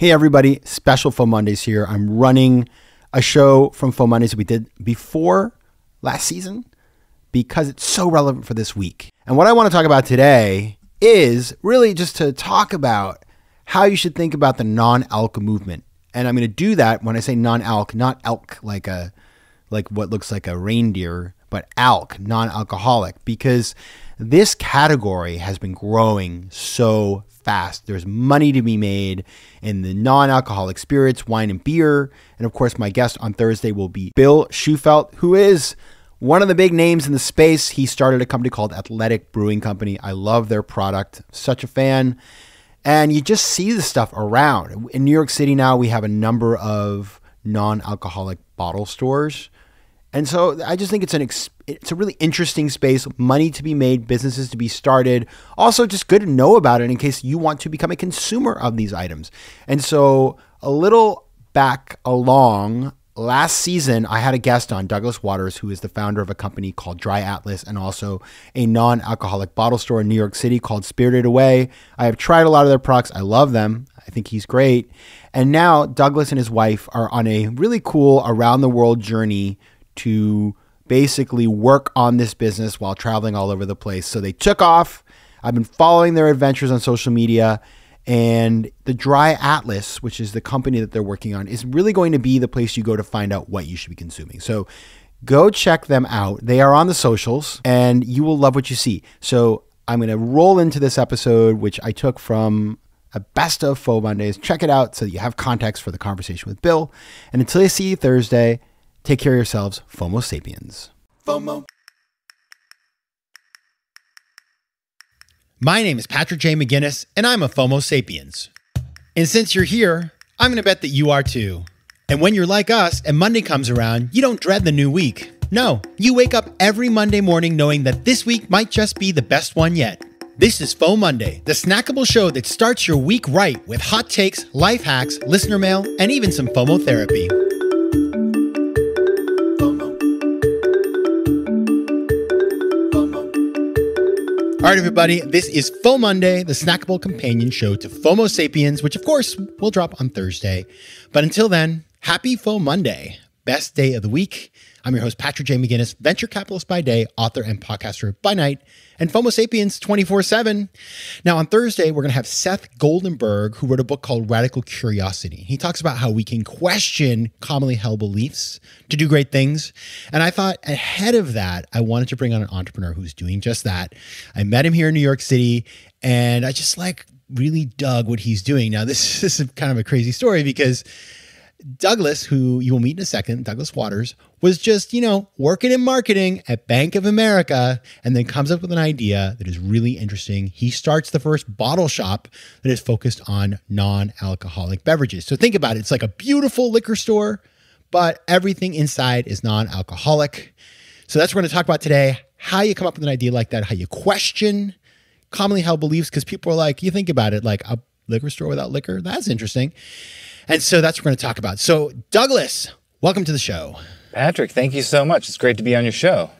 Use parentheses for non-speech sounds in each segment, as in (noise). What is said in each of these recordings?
Hey, everybody, special FOMOndays here. I'm running a show from FOMOndays we did before last season because it's so relevant for this week. And what I want to talk about today is really just to talk about how you should think about the non alc movement. And I'm going to do that when I say non alc, not elk like a like what looks like a reindeer, but alc, non alcoholic, because this category has been growing so fast. There's money to be made in the non alcoholic spirits, wine, and beer. And of course, my guest on Thursday will be Bill Shufelt, who is one of the big names in the space. He started a company called Athletic Brewing Company. I love their product, such a fan. And you just see the stuff around. In New York City now, we have a number of non alcoholic bottle stores. And so I just think it's an ex- it's a really interesting space, money to be made, businesses to be started. Also just good to know about it in case you want to become a consumer of these items. And so a little back along last season I had a guest on Douglas Watters who is the founder of a company called Dry Atlas and also a non-alcoholic bottle store in New York City called Spirited Away. I have tried a lot of their products. I love them. I think he's great. And now Douglas and his wife are on a really cool around the world journey to basically work on this business while traveling all over the place. So they took off. I've been following their adventures on social media. And the Dry Atlas, which is the company that they're working on, is really going to be the place you go to find out what you should be consuming. So go check them out. They are on the socials and you will love what you see. So I'm going to roll into this episode, which I took from a best of FOMOndays. Check it out so that you have context for the conversation with Bill. And until I see you Thursday, Take care of yourselves, FOMO sapiens. FOMO. My name is Patrick J. McGinnis, and I'm a FOMO sapiens. And since you're here, I'm going to bet that you are too. And when you're like us and Monday comes around, you don't dread the new week. No, you wake up every Monday morning knowing that this week might just be the best one yet. This is FOMOnday, the snackable show that starts your week right with hot takes, life hacks, listener mail, and even some FOMO therapy. All right, everybody, this is FOMOnday, the snackable companion show to FOMO Sapiens, which of course will drop on Thursday. But until then, happy FOMOnday, best day of the week. I'm your host, Patrick J. McGinnis, venture capitalist by day, author and podcaster by night, and FOMO Sapiens 24 7. Now, on Thursday, we're going to have Seth Goldenberg, who wrote a book called Radical Curiosity. He talks about how we can question commonly held beliefs to do great things. And I thought ahead of that, I wanted to bring on an entrepreneur who's doing just that. I met him here in New York City, and I just like really dug what he's doing. Now, this, this (laughs) is kind of a crazy story because Douglas, who you will meet in a second, Douglas Watters, was just, you know, working in marketing at Bank of America and then comes up with an idea that is really interesting. He starts the first bottle shop that is focused on non alcoholic beverages. So think about it it's like a beautiful liquor store, but everything inside is non alcoholic. So that's what we're going to talk about today how you come up with an idea like that, how you question commonly held beliefs, because people are like, you think about it, like a liquor store without liquor, that's interesting. And so that's what we're going to talk about. So, Douglas, welcome to the show. Patrick, thank you so much. It's great to be on your show.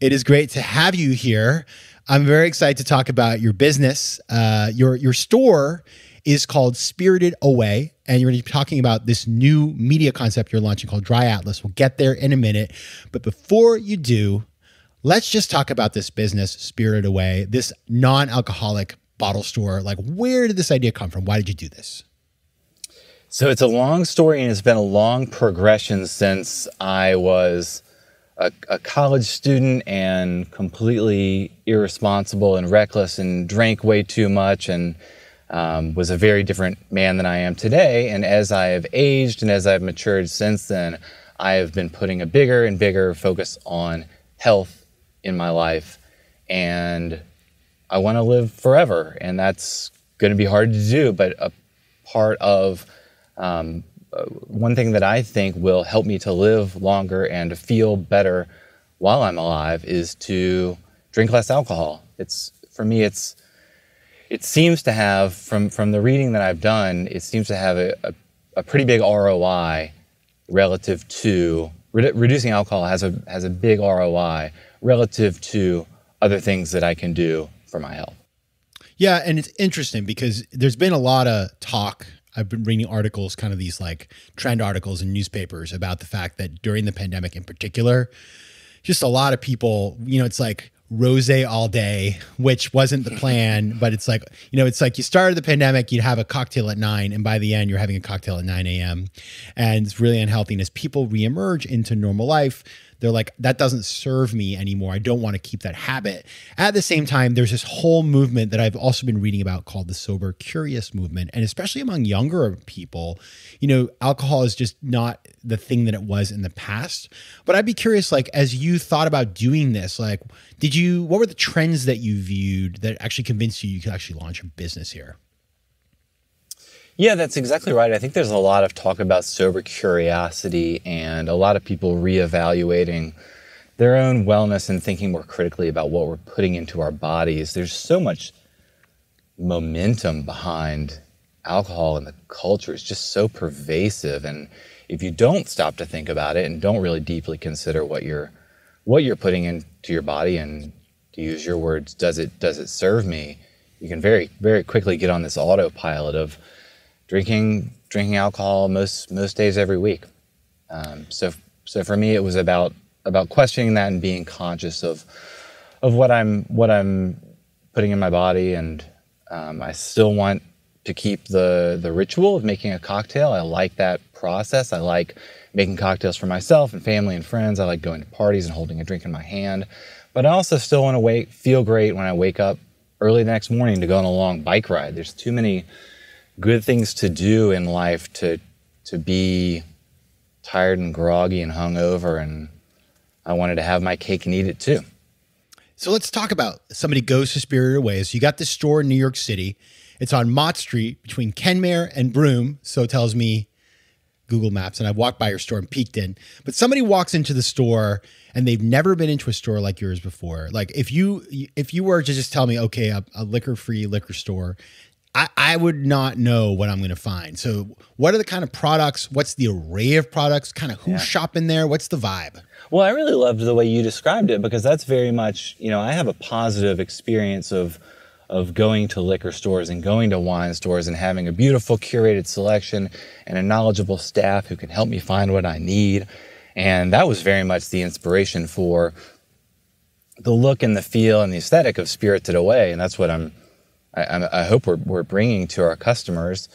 It is great to have you here. I'm very excited to talk about your business. Uh, your your store is called Spirited Away, and you're going to be talking about this new media concept you're launching called Dry Atlas. We'll get there in a minute, but before you do, let's just talk about this business, Spirited Away, this non-alcoholic bottle store. Like, where did this idea come from? Why did you do this? So it's a long story and it's been a long progression since I was a, a, college student and completely irresponsible and reckless and drank way too much and um, was a very different man than I am today. And as I have aged and as I've matured since then, I have been putting a bigger and bigger focus on health in my life. And I want to live forever. And that's going to be hard to do, but a part of um, uh, one thing that I think will help me to live longer and to feel better while I'm alive is to drink less alcohol. It's for me, it's it seems to have from from the reading that I've done, it seems to have a, a, a pretty big ROI relative to re- reducing alcohol has a has a big ROI relative to other things that I can do for my health. Yeah, and it's interesting because there's been a lot of talk I've been reading articles, kind of these like trend articles in newspapers about the fact that during the pandemic in particular, just a lot of people, you know, it's like rose all day, which wasn't the plan, (laughs) but it's like, you know, it's like you started the pandemic, you'd have a cocktail at nine, and by the end, you're having a cocktail at 9 a.m. And it's really unhealthy. And as people reemerge into normal life, they're like, that doesn't serve me anymore. I don't want to keep that habit. At the same time, there's this whole movement that I've also been reading about called the sober curious movement. And especially among younger people, you know, alcohol is just not the thing that it was in the past. But I'd be curious, like, as you thought about doing this, like, did you, what were the trends that you viewed that actually convinced you you could actually launch a business here? Yeah, that's exactly right. I think there's a lot of talk about sober curiosity and a lot of people reevaluating their own wellness and thinking more critically about what we're putting into our bodies. There's so much momentum behind alcohol and the culture is just so pervasive and if you don't stop to think about it and don't really deeply consider what you're what you're putting into your body and to use your words does it does it serve me you can very very quickly get on this autopilot of drinking drinking alcohol most most days every week. Um, so so for me, it was about about questioning that and being conscious of of what I'm what I'm putting in my body, and um, I still want to keep the the ritual of making a cocktail. I like that process. I like making cocktails for myself and family and friends. I like going to parties and holding a drink in my hand. But I also still want to wake feel great when I wake up early the next morning to go on a long bike ride. There's too many good things to do in life to to be tired and groggy and hungover and I wanted to have my cake and eat it too. So let's talk about somebody goes to Spirited Away. So you got this store in New York City. It's on Mott Street between Kenmare and Broome. So tells me Google Maps, and I've walked by your store and peeked in. But somebody walks into the store and they've never been into a store like yours before. Like if you if you were to just tell me, okay, a, a liquor free liquor store, I, I would not know what I'm going to find. So, what are the kind of products? What's the array of products? Kind of who's yeah. shopping there? What's the vibe? Well, I really loved the way you described it because that's very much, you know, I have a positive experience of of going to liquor stores and going to wine stores and having a beautiful curated selection and a knowledgeable staff who can help me find what I need. And that was very much the inspiration for the look and the feel and the aesthetic of Spirited Away. And that's what I'm I, I hope we're, we're bringing to our customers.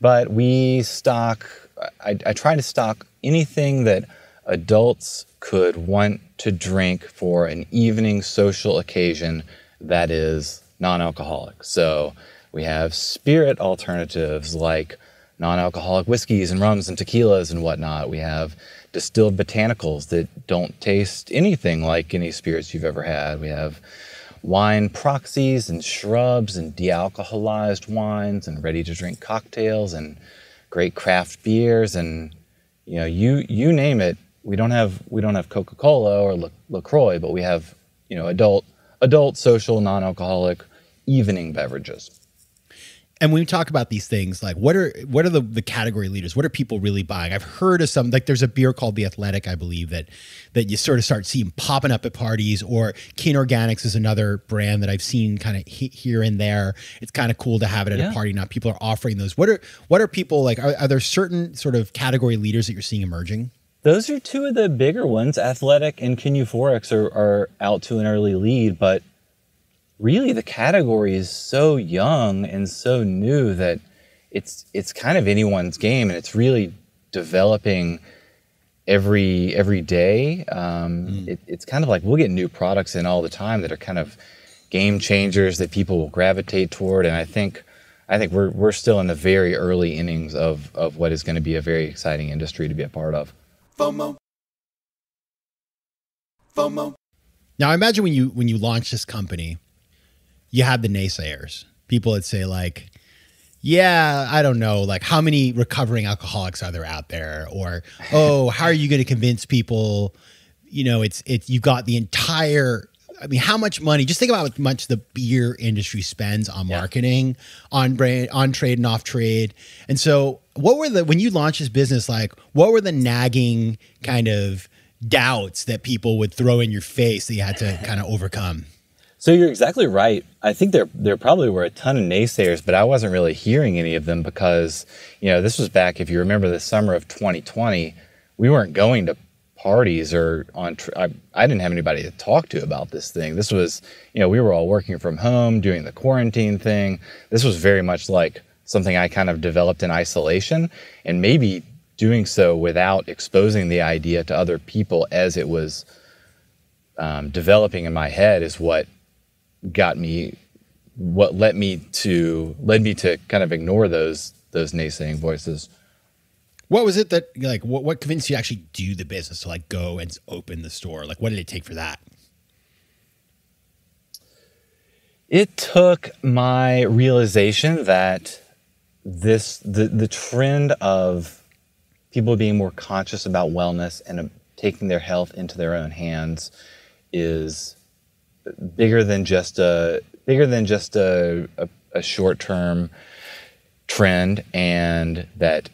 But we stock, I, I try to stock anything that adults could want to drink for an evening social occasion that is non alcoholic. So we have spirit alternatives like non alcoholic whiskeys and rums and tequilas and whatnot. We have distilled botanicals that don't taste anything like any spirits you've ever had. We have wine proxies and shrubs and de alcoholized wines and ready to drink cocktails and great craft beers and you know you you name it. We don't have we don't have coca-cola or lacroix but we have you know adult adult social non-alcoholic evening beverages and when we talk about these things, like what are what are the, the category leaders? What are people really buying? I've heard of some like there's a beer called the Athletic, I believe that that you sort of start seeing popping up at parties. Or Keen Organics is another brand that I've seen kind of he, here and there. It's kind of cool to have it at yeah. a party. Now people are offering those. What are what are people like? Are, are there certain sort of category leaders that you're seeing emerging? Those are two of the bigger ones. Athletic and Kin Euphorics are, are out to an early lead, but really the category is so young and so new that it's it's kind of anyone's game and it's really developing every every day. Um, mm. it, it's kind of like we'll get new products in all the time that are kind of game changers that people will gravitate toward and i think i think we're, we're still in the very early innings of, of what is going to be a very exciting industry to be a part of. Fomo. Fomo. Now i imagine when you when you launch this company you have the naysayers, people that say like, yeah, I don't know, like how many recovering alcoholics are there out there, or (laughs) oh, how are you going to convince people? You know, it's it's you got the entire. I mean, how much money? Just think about how much the beer industry spends on marketing, yeah. on brand, on trade and off trade. And so, what were the when you launched this business? Like, what were the nagging kind of doubts that people would throw in your face that you had to kind of (laughs) overcome? So you're exactly right. I think there there probably were a ton of naysayers, but I wasn't really hearing any of them because you know this was back if you remember the summer of 2020, we weren't going to parties or on. Tr- I, I didn't have anybody to talk to about this thing. This was you know we were all working from home doing the quarantine thing. This was very much like something I kind of developed in isolation and maybe doing so without exposing the idea to other people as it was um, developing in my head is what got me what led me to led me to kind of ignore those those naysaying voices. What was it that like what, what convinced you to actually do the business to like go and open the store? Like what did it take for that? It took my realization that this the the trend of people being more conscious about wellness and uh, taking their health into their own hands is bigger than just a bigger than just a, a, a short term trend and that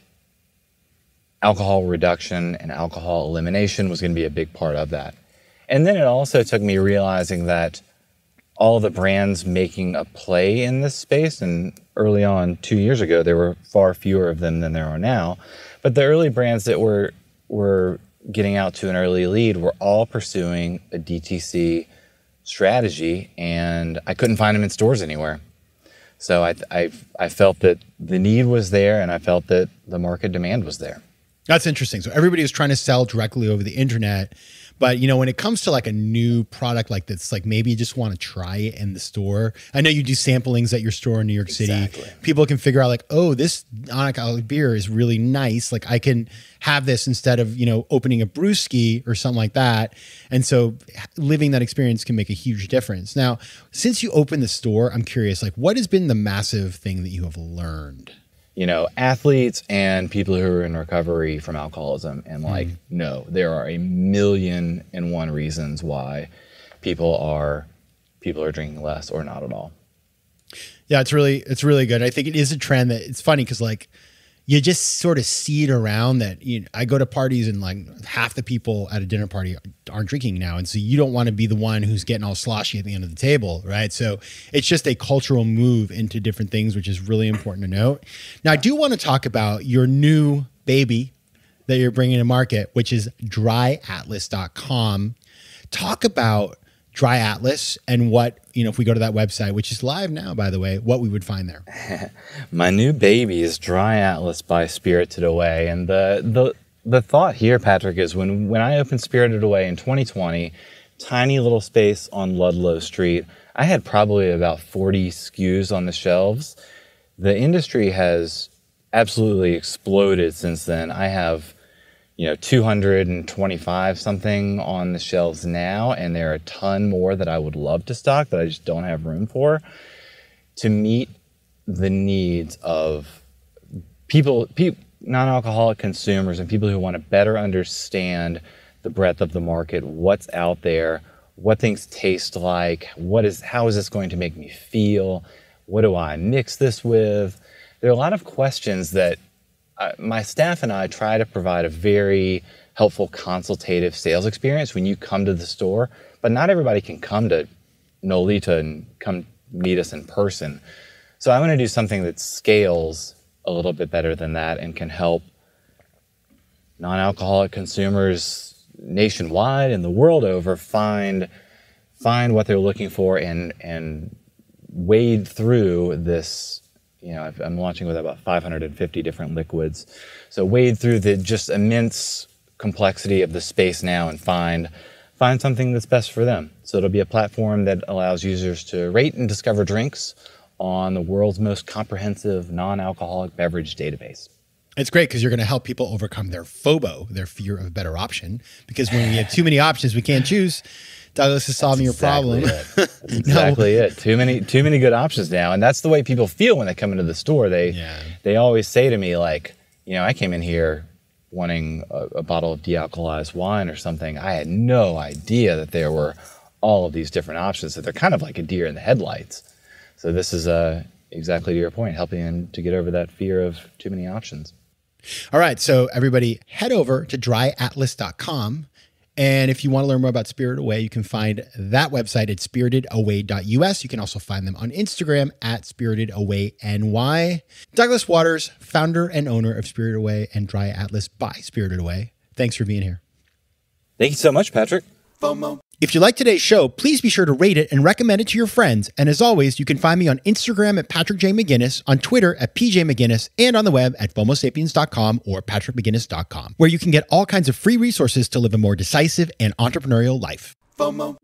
alcohol reduction and alcohol elimination was going to be a big part of that. And then it also took me realizing that all the brands making a play in this space, and early on, two years ago, there were far fewer of them than there are now. But the early brands that were were getting out to an early lead were all pursuing a DTC strategy, and I couldn't find them in stores anywhere. So I, I, I felt that the need was there, and I felt that the market demand was there. That's interesting. So everybody is trying to sell directly over the internet, but you know, when it comes to like a new product like this, like maybe you just want to try it in the store. I know you do samplings at your store in New York City. Exactly. People can figure out like, oh, this non-alcoholic beer is really nice. Like I can have this instead of you know opening a brewski or something like that. And so living that experience can make a huge difference. Now, since you opened the store, I'm curious, like, what has been the massive thing that you have learned? You know, athletes and people who are in recovery from alcoholism. And like, mm. no, there are a million and one reasons why people are people are drinking less or not at all. Yeah, it's really it's really good. I think it is a trend that it's funny because like you just sort of see it around that you know, I go to parties and like half the people at a dinner party aren't drinking now. And so you don't want to be the one who's getting all sloshy at the end of the table, right? So it's just a cultural move into different things, which is really important to note. Now, I do want to talk about your new baby that you're bringing to market, which is dryatlas.com. Talk about Dry Atlas and what, you know, if we go to that website, which is live now, by the way, what we would find there. (laughs) My new baby is Dry Atlas by Spirited Away. And the, the, the thought here, Patrick, is when, when I opened Spirited Away in 2020, tiny little space on Ludlow Street, I had probably about 40 SKUs on the shelves. The industry has absolutely exploded since then. I have you know 225 something on the shelves now and there are a ton more that i would love to stock that i just don't have room for to meet the needs of people, people non-alcoholic consumers and people who want to better understand the breadth of the market what's out there what things taste like what is how is this going to make me feel what do i mix this with? There are a lot of questions that my staff and I try to provide a very helpful consultative sales experience when you come to the store, but not everybody can come to Nolita and come meet us in person. So I want to do something that scales a little bit better than that and can help non-alcoholic consumers nationwide and the world over find find what they're looking for and and wade through this you know, I'm launching with about 550 different liquids. So wade through the just immense complexity of the space now and find find something that's best for them. So it'll be a platform that allows users to rate and discover drinks on the world's most comprehensive non-alcoholic beverage database. It's great because you're going to help people overcome their FOBO, their fear of a better option. Because when we have too many options, we can't choose. Douglas is solving your problem. (laughs) That's exactly no. it. Too many, too many good options now, and that's the way people feel when they come into the store. They, yeah. they always say to me like, you know, I came in here wanting a, a bottle of dealcoholized wine or something. I had no idea that there were all of these different options. That they're kind of like a deer in the headlights. So this is uh, exactly to your point, helping them to get over that fear of too many options. All right, so everybody head over to dryatlas.com And if you want to learn more about Spirited Away, you can find that website at spiritedaway.us. You can also find them on Instagram at spiritedawayny. Douglas Watters, founder and owner of Spirited Away and Dry Atlas by Spirited Away. Thanks for being here. Thank you so much, Patrick. FOMO. If you like today's show, please be sure to rate it and recommend it to your friends. And as always, you can find me on Instagram at Patrick J. McGinnis, on Twitter at PJ McGinnis, and on the web at FOMOSapiens.com or PatrickMcGinnis.com, where you can get all kinds of free resources to live a more decisive and entrepreneurial life. FOMO.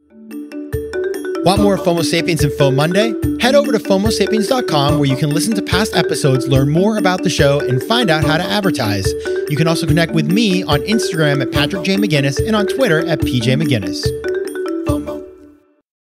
Want more FOMO Sapiens and FOMO Monday? Head over to FOMOSapiens.com where you can listen to past episodes, learn more about the show, and find out how to advertise. You can also connect with me on Instagram at Patrick J. McGinnis and on Twitter at PJ McGinnis.